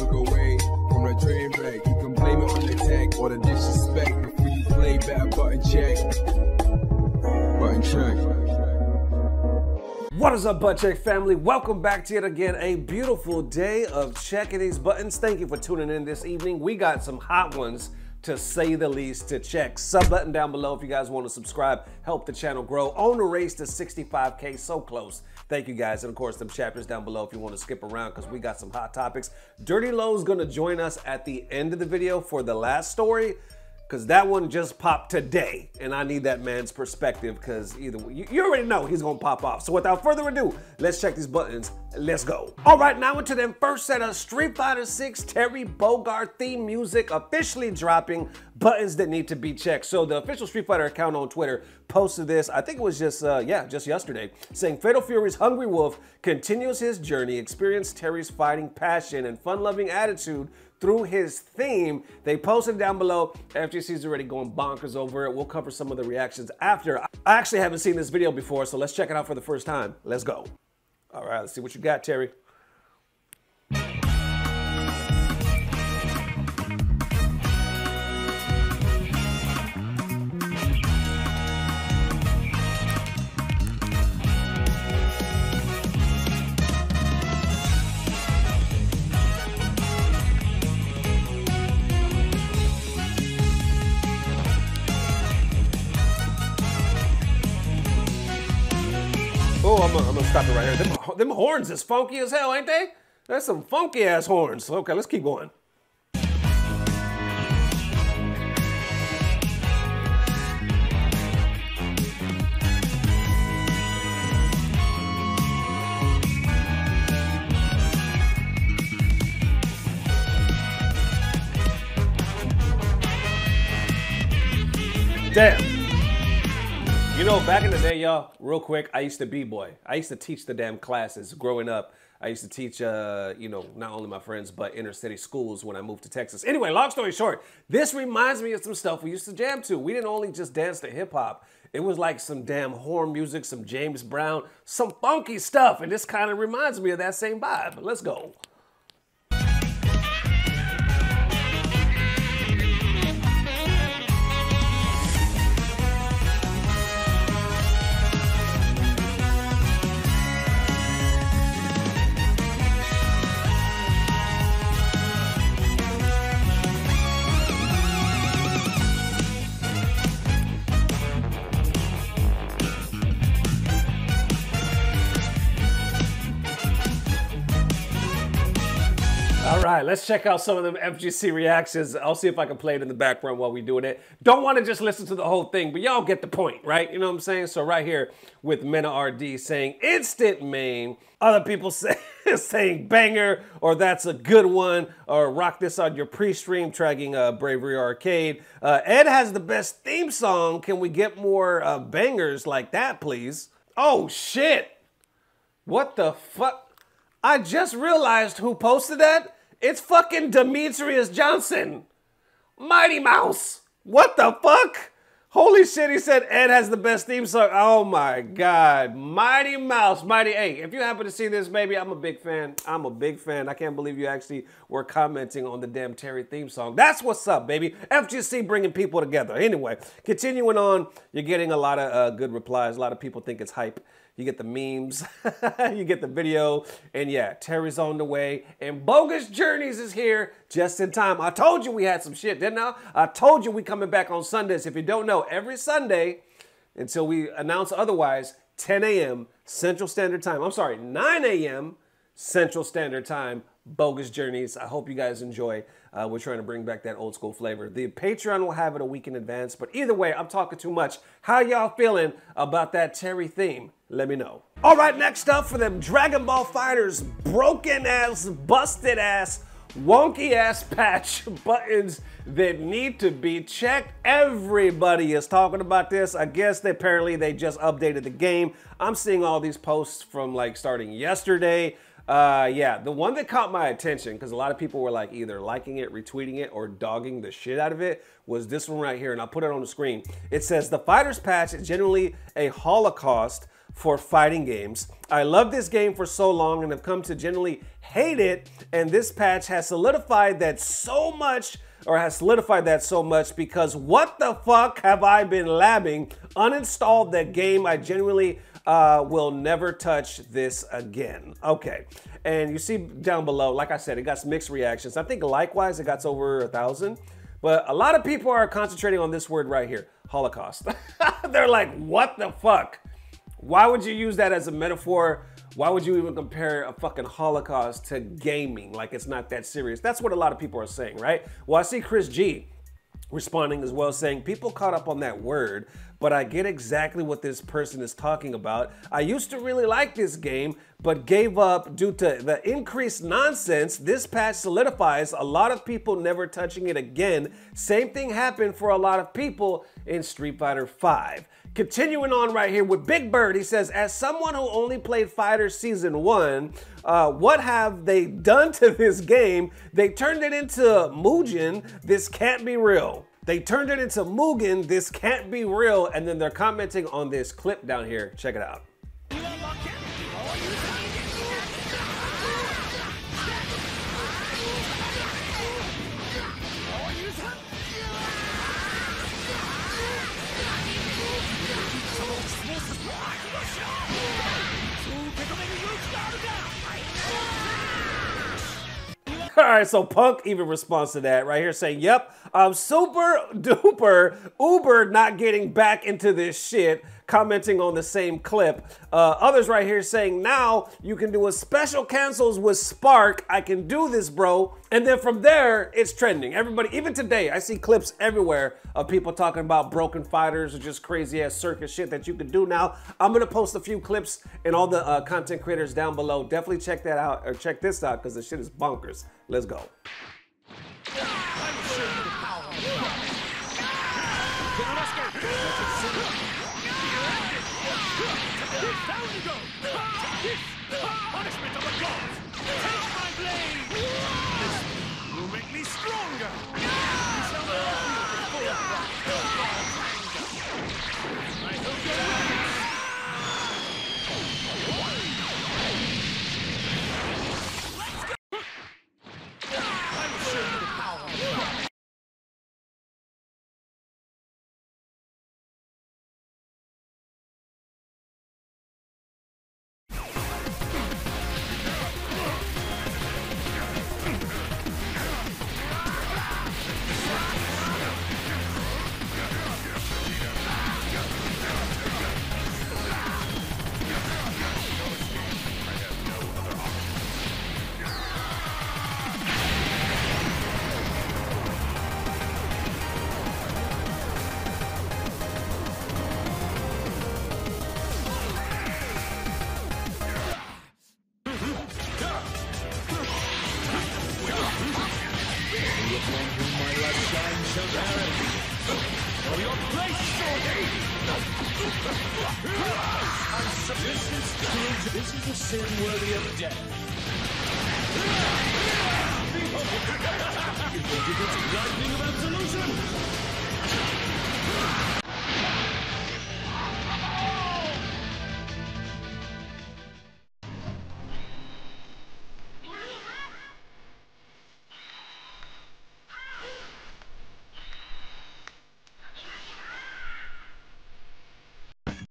look away from the train wreck. You can blame it on the tech or the disrespect before you play back button check. Button check. What is up, Butt Check family? Welcome back to yet again a beautiful day of checking these buttons. Thank you for tuning in this evening. We got some hot ones to say the least to check. Sub button down below if you guys want to subscribe, help the channel grow. On the race to 65K, so close. Thank you guys. And of course, them chapters down below if you want to skip around because we got some hot topics. Dirty Low's going to join us at the end of the video for the last story because that one just popped today and I need that man's perspective because either you, you, already know he's gonna pop off. So without further ado, let's check these buttons. Let's go. All right, now into them first set of Street Fighter 6 Terry Bogard theme music officially dropping buttons that need to be checked. So the official Street Fighter account on Twitter posted this, I think it was just, uh, yeah, just yesterday, saying Fatal Fury's Hungry Wolf continues his journey, experience Terry's fighting passion and fun-loving attitude through his theme. They posted down below. FGC's already going bonkers over it. We'll cover some of the reactions after. I actually haven't seen this video before, so let's check it out for the first time. Let's go. All right, let's see what you got, Terry. Stop it right here. Them, them horns is funky as hell, ain't they? That's some funky ass horns. Okay, let's keep going. Damn. Back in the day, y'all, real quick, I used to b-boy. I used to teach the damn classes growing up. I used to teach, uh, you know, not only my friends, but inner city schools when I moved to Texas. Anyway, long story short, this reminds me of some stuff we used to jam to. We didn't only just dance to hip hop. It was like some damn horn music, some James Brown, some funky stuff. And this kind of reminds me of that same vibe. Let's go. Right, let's check out some of them FGC reactions. I'll see if I can play it in the background while we doing it. Don't want to just listen to the whole thing, but y'all get the point, right? You know what I'm saying? So right here with Mena RD saying instant main, other people say, saying banger, or that's a good one, or rock this on your pre-stream tracking uh, Bravery Arcade. Uh, Ed has the best theme song. Can we get more uh, bangers like that, please? Oh shit! What the fuck? I just realized who posted that. It's fucking Demetrius Johnson. Mighty Mouse. What the fuck? Holy shit, he said Ed has the best theme song. Oh my God. Mighty Mouse. Mighty. Hey, if you happen to see this, baby, I'm a big fan. I'm a big fan. I can't believe you actually were commenting on the damn Terry theme song. That's what's up, baby. FGC bringing people together. Anyway, continuing on, you're getting a lot of uh, good replies. A lot of people think it's hype. You get the memes, you get the video, and yeah, Terry's on the way, and Bogus Journeys is here just in time. I told you we had some shit, didn't I? I told you we coming back on Sundays. If you don't know, every Sunday until we announce otherwise, 10 a.m. Central Standard Time. I'm sorry, 9 a.m. Central Standard Time. Bogus Journeys. I hope you guys enjoy. Uh, we're trying to bring back that old school flavor. The Patreon will have it a week in advance, but either way, I'm talking too much. How y'all feeling about that Terry theme? Let me know. All right, next up for them Dragon Ball FighterZ broken ass, busted ass, wonky ass patch buttons that need to be checked. Everybody is talking about this. I guess they, apparently they just updated the game. I'm seeing all these posts from like starting yesterday. Uh, yeah, the one that caught my attention, because a lot of people were like either liking it, retweeting it, or dogging the shit out of it, was this one right here, and I'll put it on the screen. It says, the fighter's patch is generally a holocaust for fighting games. I love this game for so long and have come to generally hate it, and this patch has solidified that so much or has solidified that so much because what the fuck have I been labbing? Uninstalled that game. I genuinely uh, will never touch this again. Okay. And you see down below, like I said, it got mixed reactions. I think likewise it got over a thousand. But a lot of people are concentrating on this word right here, Holocaust. They're like, what the fuck? Why would you use that as a metaphor? Why would you even compare a fucking Holocaust to gaming? Like it's not that serious. That's what a lot of people are saying, right? Well, I see Chris G responding as well, saying people caught up on that word, but I get exactly what this person is talking about. I used to really like this game, but gave up due to the increased nonsense. This patch solidifies a lot of people never touching it again. Same thing happened for a lot of people in Street Fighter 5. Continuing on right here with Big Bird, he says, as someone who only played Fighter Season 1, uh, what have they done to this game? They turned it into Mugen. This can't be real. They turned it into Mugen. This can't be real. And then they're commenting on this clip down here. Check it out. All right, so Punk even responds to that right here saying, Yep, I'm super duper Uber not getting back into this shit commenting on the same clip. Uh, others right here saying, now you can do a special cancels with Spark. I can do this, bro. And then from there, it's trending. Everybody, even today, I see clips everywhere of people talking about broken fighters or just crazy ass circus shit that you can do now. I'm gonna post a few clips and all the uh, content creators down below. Definitely check that out or check this out because the shit is bonkers. Let's go.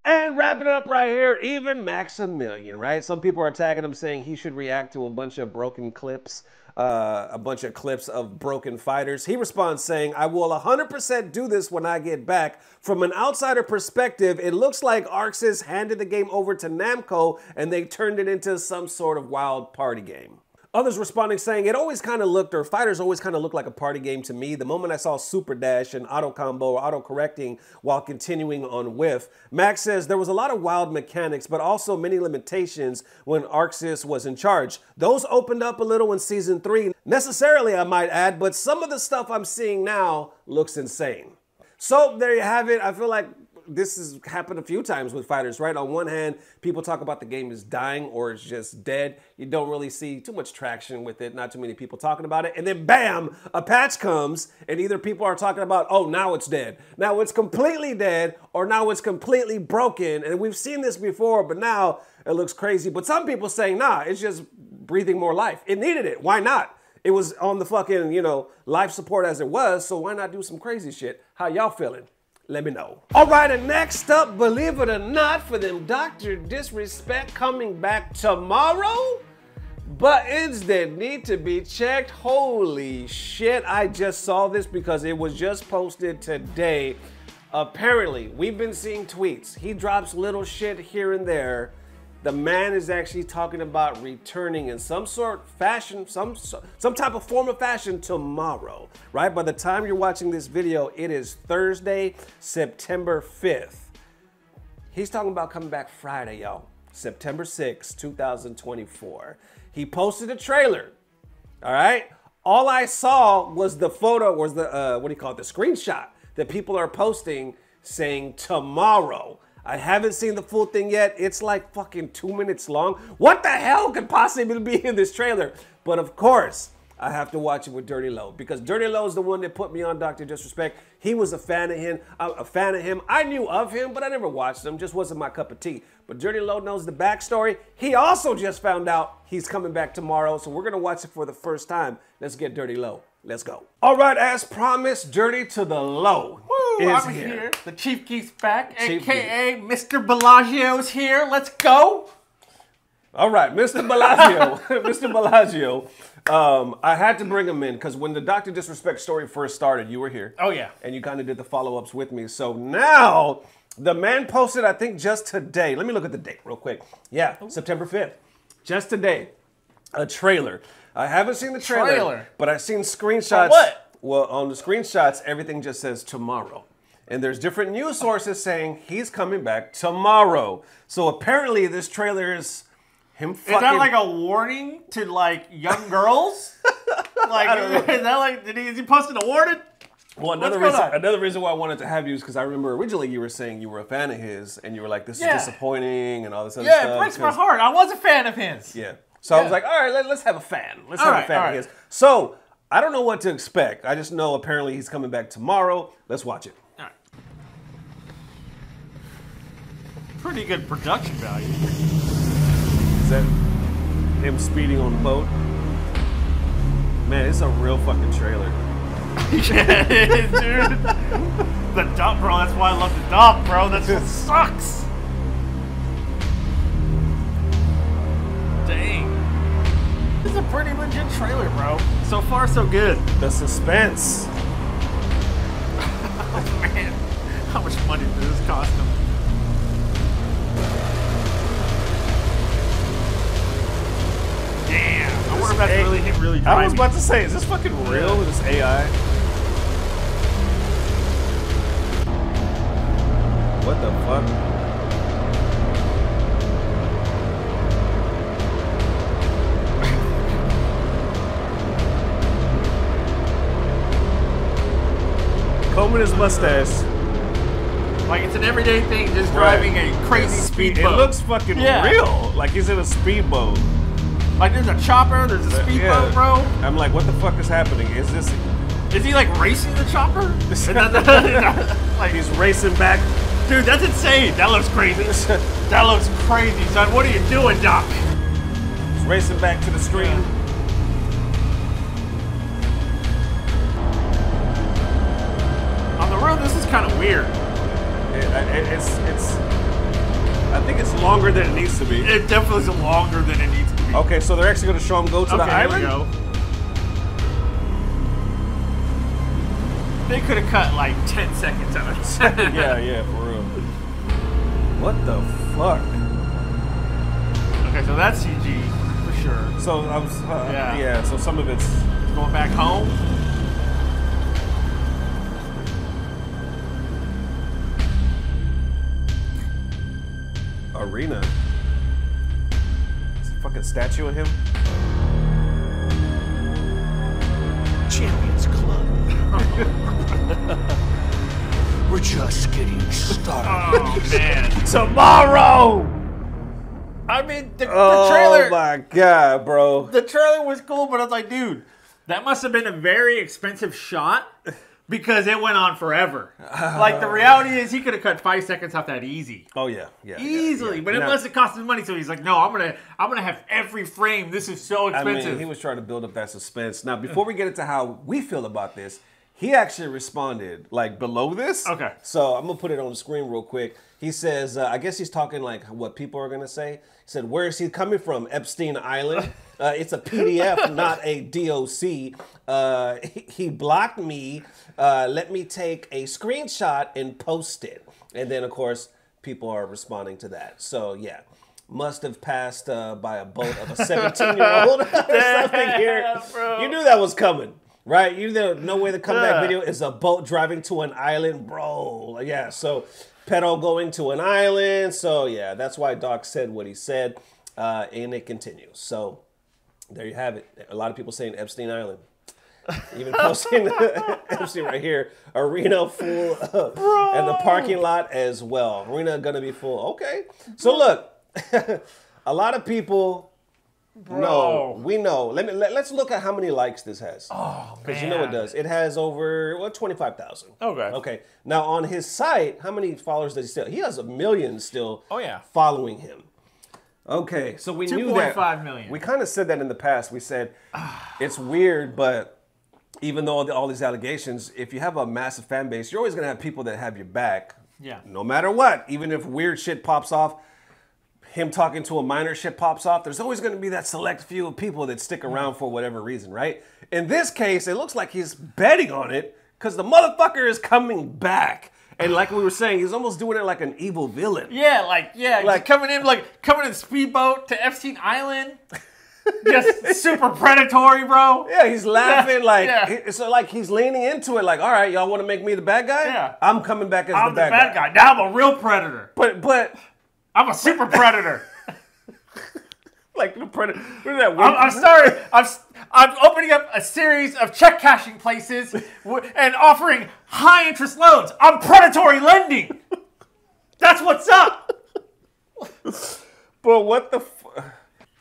And wrapping up right here, even Maximilian, right? Some people are attacking him saying he should react to a bunch of broken clips, uh, a bunch of clips of broken fighters. He responds saying, I will 100% do this when I get back. From an outsider perspective, it looks like ArcSys handed the game over to Namco and they turned it into some sort of wild party game. Others responding saying, it always kind of looked, or fighters always kind of looked like a party game to me. The moment I saw super dash and auto combo or auto correcting while continuing on whiff. Max says there was a lot of wild mechanics, but also many limitations when ArcSys was in charge. Those opened up a little in season three, necessarily I might add, but some of the stuff I'm seeing now looks insane. So there you have it. I feel like this has happened a few times with fighters, right? On one hand, people talk about the game is dying or it's just dead. You don't really see too much traction with it, not too many people talking about it. And then bam, a patch comes and either people are talking about, oh, now it's dead. Now it's completely dead or now it's completely broken. And we've seen this before, but now it looks crazy. But some people saying, nah, it's just breathing more life. It needed it. Why not? It was on the fucking, you know, life support as it was, so why not do some crazy shit? How y'all feeling? Let me know. All right, and next up, believe it or not, for them Dr. Disrespect coming back tomorrow, buttons that need to be checked. Holy shit, I just saw this because it was just posted today. Apparently, we've been seeing tweets. He drops little shit here and there the man is actually talking about returning in some sort fashion some some type of form of fashion tomorrow right? By the time you're watching this video it is thursday september 5th he's talking about coming back friday y'all september 6 2024 he posted a trailer all right? All i saw was the photo was the uh, what do you call it the screenshot that people are posting saying tomorrow I haven't seen the full thing yet. It's like fucking two minutes long. What the hell could possibly be in this trailer? But of course, I have to watch it with Dirty Low because Dirty Low is the one that put me on Dr. Disrespect. He was a fan of him. I'm a fan of him. I knew of him, but I never watched him. Just wasn't my cup of tea. But Dirty Low knows the backstory. He also just found out he's coming back tomorrow, so we're gonna watch it for the first time. Let's get Dirty Low. Let's go. All right, as promised, Dirty to the Low. I'm here. here. The Chief Geek's back, Chief aka Mr. Bellagio's here. Let's go. All right, Mr. Bellagio, Mr. Bellagio. Um, I had to bring him in because when the Doctor Disrespect story first started, you were here. Oh, yeah. and you kind of did the follow-ups with me. So now the man posted, I think, just today. Let me look at the date real quick. Yeah, September fifth, just today, a trailer. I haven't seen the trailer, Trailer? but I've seen screenshots. what? Well, on the screenshots, everything just says tomorrow. And there's different news sources saying he's coming back tomorrow. So apparently, this trailer is him fucking. Is that like a warning to like young girls? like, is that like did he, is he posting a warning? Well, another reason, on? another reason why I wanted to have you is because I remember originally you were saying you were a fan of his, and you were like, "This Yeah. is disappointing," and all this other Yeah, stuff. Yeah, it breaks my heart. I was a fan of his. Yeah. So I was like, "All right, let, us have a fan. Let's All have a fan of right. his." So I don't know what to expect. I just know apparently he's coming back tomorrow. Let's watch it. All right. Pretty good production value. Is that him speeding on the boat? Man, it's a real fucking trailer. yeah, it is, dude. The dump, bro. That's why I love the dump, bro. That just sucks. Dang. This is a pretty legit trailer, bro. So far, so good. The suspense. oh, Man, how much money did this cost him? Damn. I wonder that's really him really I was about to say, is this fucking real? This AI? What the fuck? Combing his mustache. Like it's an everyday thing, just driving a crazy speedboat. It looks fucking Yeah. real. Like he's in a speedboat. Like there's a chopper, there's a uh, speedboat, bro. I'm like, what the fuck is happening? Is this? Is he like racing the chopper? Is that the- like, He's racing back. dude, that's insane. That looks crazy. that looks crazy, son. What are you doing, Doc? He's racing back to the stream. On the road, this is kind of weird. It, it- it's it's. I think it's longer than it needs to be. It definitely is longer than it needs to be. Okay, so they're actually going to show him go to okay, the here island. we go. They could have cut like 10 seconds out of it. yeah, yeah, for real. What the fuck? Okay, so that's CG for sure. So I was, uh, Yeah. yeah. So some of it's Going back home. Arena. It's a fucking statue of him. Champions Club. We're just getting started. Oh man. Tomorrow. I mean, the, the Oh trailer. my god, bro. The trailer was cool, but I was like, dude, that must have been a very expensive shot because it went on forever. like the reality is, he could have cut five seconds off that easy. Oh yeah, yeah. yeah, Easily, yeah. but it Now- must have cost him money. So he's like, "No, I'm gonna, I'm gonna have every frame. This is so expensive. I expensive." mean, he was trying to build up that suspense. Now, before we get into how we feel about this, he actually responded like below this. Okay. So I'm gonna put it on the screen real quick. He says, uh, I guess he's talking like what people are gonna say. He said, "Where is he coming from? Epstein Island? Uh, it's a PDF, not a DOC. Uh, he, he blocked me. Uh, let me take a screenshot and post it." And then, of course, people are responding to that. So yeah. Must have passed uh, by a boat of a 17 year old or something here. bro. You knew that was coming, right? You knew no way the comeback Yeah. video is a boat driving to an island, bro. Yeah, so pedo going to an island. So yeah, that's why Doc said what he said, uh, and it continues. So there you have it. A lot of people saying Epstein Island. Even posting Epstein right here, arena full, and the parking lot as well. Arena gonna be full. Okay, so look, a lot of people know. We know. Let me let, let's look at how many likes this has. oh Because you know it does. It has over what twenty five thousand. Okay. Okay. Now on his site, how many followers does he still? He has a million still. Oh, yeah. Following him. Okay, so we knew that. 2.5 million. We kind of said that in the past. We said it's weird, but even though all these allegations, if you have a massive fan base, you're always gonna have people that have your back. Yeah. No matter what, even if weird shit pops off, him talking to a minor shit pops off, there's always going to be that select few of people that stick around for whatever reason, right? In this case, it looks like he's betting on it because the motherfucker is coming back. And like we were saying, he's almost doing it like an evil villain. Yeah, like yeah, Like- coming in like coming in speedboat to Epstein Island, just super predatory, bro. Yeah, he's laughing Yeah, like yeah. it's like he's leaning into it. Like, all right, y'all want to make me the bad guy? Yeah. I'm coming back as I'm the bad, bad guy. Now I'm a real predator. But but I'm a super predator. like the predator. What is that? I'm, I'm sorry. I'm I'm opening up a series of check cashing places w- and offering high interest loans. I'm predatory lending. That's what's up. But what the? F-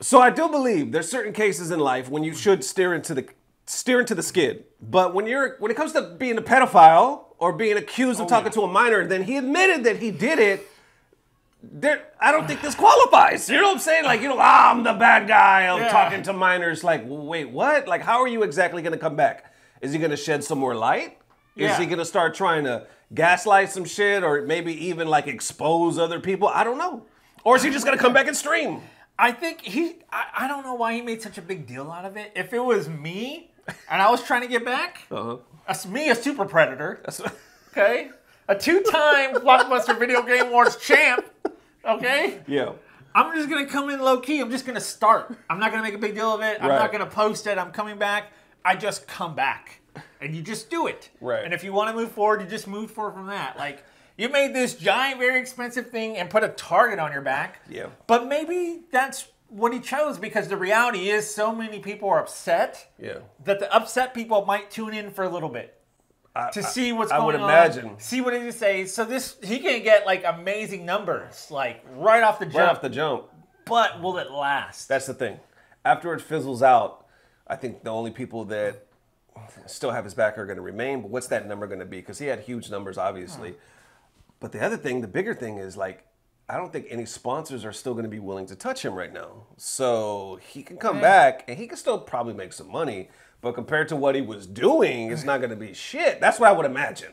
so I do believe there's certain cases in life when you should steer into the steer into the skid. But when you're when it comes to being a pedophile or being accused of oh, talking to a minor, then he admitted that he did it. I don't think this qualifies. You know what I'm saying? Like, you know, ah, I'm the bad guy. I'm Yeah. talking to minors. Like, wait, what? Like, how are you exactly going to come back? Is he going to shed some more light? Is Yeah. he going to start trying to gaslight some shit or maybe even like expose other people? I don't know. Or is he just going to come back and stream? I think he. I, I don't know why he made such a big deal out of it. If it was me and I was trying to get back, Uh-huh. that's me, a super predator. Okay, a two-time blockbuster video game awards champ. Okay, Yeah. I'm just gonna come in low key. I'm just gonna start. I'm not gonna make a big deal of it. I'm Right. not gonna post it. I'm coming back. I just come back, and you just do it. Right. And if you want to move forward, you just move forward from that. Like you made this giant, very expensive thing and put a target on your back. Yeah. But maybe that's what he chose because the reality is so many people are upset Yeah. that the upset people might tune in for a little bit to see what's I going would on. imagine. See what he say. So this he can get like amazing numbers, like right off the jump. Right off the jump. but will it last? That's the thing. After it fizzles out, I think the only people that still have his back are going to remain. But what's that number going to be? Because he had huge numbers, obviously. Hmm. But the other thing, the bigger thing is like, I don't think any sponsors are still going to be willing to touch him right now. So he can come back and he can still probably make some money. But compared to what he was doing, it's not going to be shit. That's what I would imagine.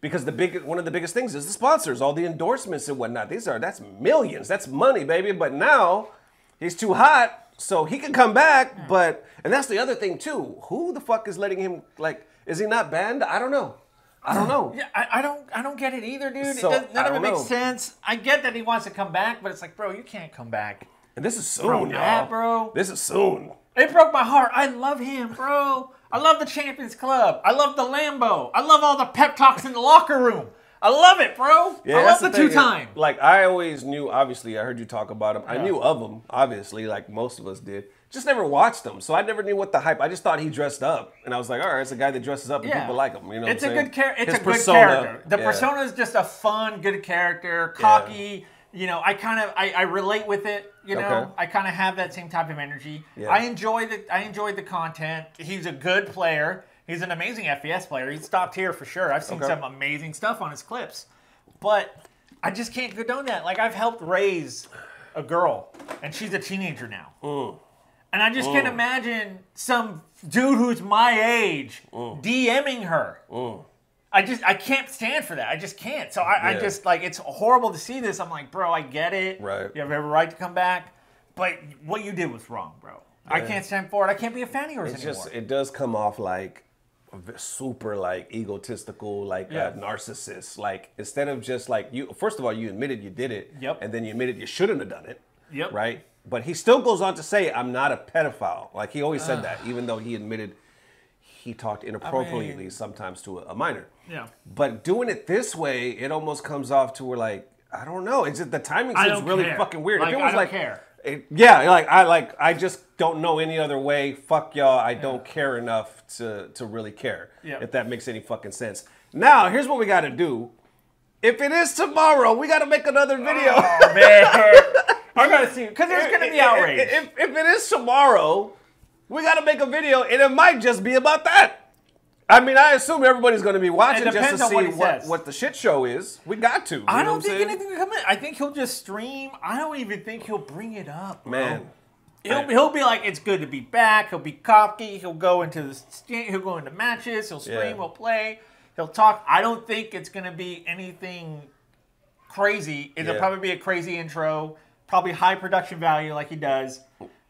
Because the big one of the biggest things is the sponsors, all the endorsements and whatnot. These are that's millions, that's money, baby. But now he's too hot, so he can come back. But and that's the other thing too. Who the fuck is letting him like? Is he not banned? I don't know. I don't know. Yeah, I, I don't I don't get it either, dude. So, it none of it don't makes know. sense. I get that he wants to come back, but it's like, bro, you can't come back. And this is soon, Bro, y'all. bro. This is soon. It broke my heart. I love him, bro. I love the Champions Club. I love the Lambo. I love all the pep talks in the locker room. I love it, bro. Yeah, I that's love the, thing. two time. Like I always knew. Obviously, I heard you talk about him. I knew of him. Obviously, like most of us did. Just never watched him, so I never knew what the hype. I just thought he dressed up, and I was like, all right, it's a guy that dresses up, and people like him. You know, it's what a saying? good character. It's His a good character. The yeah. persona is just a fun, good character, cocky. You know, I kind of I, I relate with it. You know, Okay. I kind of have that same type of energy. Yeah. I enjoy the I enjoyed the content. He's a good player. He's an amazing FPS player. He's top tier for sure. I've seen Okay. some amazing stuff on his clips, but I just can't condone that. Like I've helped raise a girl, and she's a teenager now. Mm. And I just can't imagine some dude who's my age Mm. DMing her. I just I can't stand for that. I just can't. So I, I just like it's horrible to see this. I'm like, bro, I get it. Right. You have every right to come back, but what you did was wrong, bro. I can't stand for it. I can't be a fan of yours It's anymore. just it does come off like super like egotistical like Yeah. uh, narcissist like instead of just like you first of all you admitted you did it Yep. and then you admitted you shouldn't have done it Yep. right but he still goes on to say i'm not a pedophile like he always said that even though he admitted he talked inappropriately sometimes to a, minor yeah. but doing it this way it almost comes off to where like i don't know it's just the timing I seems really care. fucking weird Like, if it I was don't like care. it- yeah, like I like I just don't know any other way. Fuck y'all. I don't care enough to to really care. Yeah. If that makes any fucking sense. Now, here's what we got to do. If it is tomorrow, we got to make another video. Oh man, I gotta see because there's gonna be outrage. If, if it is tomorrow, we got to make a video, and it might just be about that. I mean, I assume everybody's going to be watching It just to depends on see what he what, says. what the shit show is. We got to. you I know don't think saying? anything will come in. I think he'll just stream. I don't even think he'll bring it up. bro. Man, He'll, he'll be like, it's good to be back. He'll be cocky. He'll go into the st- he'll go into matches. He'll stream. Yeah. He'll play. He'll talk. I don't think it's gonna be anything crazy. It'll Yeah. probably be a crazy intro. Probably high production value like he does.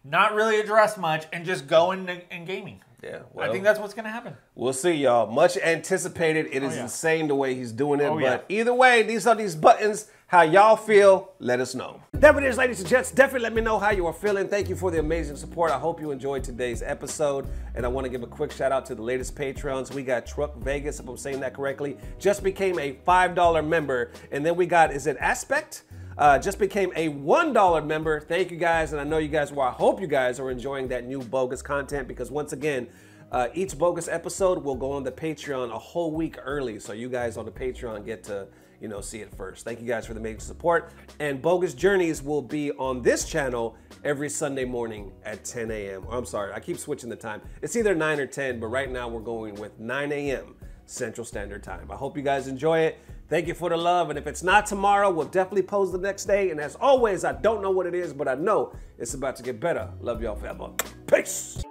Not really address much and just go into in gaming. yeah. I think that's what's gonna happen. We'll see, y'all. Much anticipated. It oh, is Oh, yeah. insane the way he's doing it. Oh, but yeah. either way, these are these buttons. How y'all feel, let us know. There it is, ladies and gents. Definitely let me know how you are feeling. Thank you for the amazing support. I hope you enjoyed today's episode. And I want to give a quick shout out to the latest Patreons. We got Truck Vegas, if I'm saying that correctly, just became a $5 member. And then we got, is it Aspect? Uh, just became a $1 member. Thank you guys. And I know you guys, well, I hope you guys are enjoying that new bogus content because once again, uh, each bogus episode will go on the Patreon a whole week early. So you guys on the Patreon get to, you know, see it first. Thank you guys for the major support. And Bogus Journeys will be on this channel every Sunday morning at 10 a.m. I'm sorry, I keep switching the time. It's either 9 or 10, but right now we're going with 9 a.m. Central Standard Time. I hope you guys enjoy it. Thank you for the love. And if it's not tomorrow, we'll definitely post the next day. And as always, I don't know what it is, but I know it's about to get better. Love y'all forever. Peace.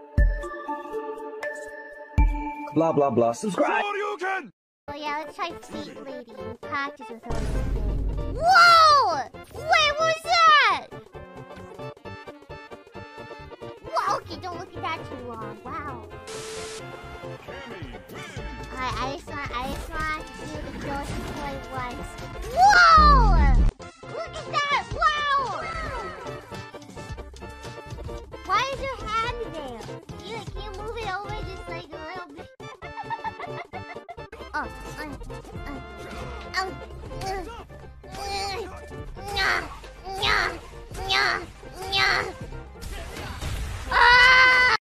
blah blah blah. Subscribe. Shoryuken! Oh yeah, let's try Fleet Lady and practice with her. Whoa! Wait, what was that? Whoa, okay, don't look at that too long. Wow. Alright, I just want, I just want to do the Joshi play once. Whoa! Look at that! Wow! Why is your hand there? You, can you move it over just like a little bit? oh, uh, uh, uh, uh.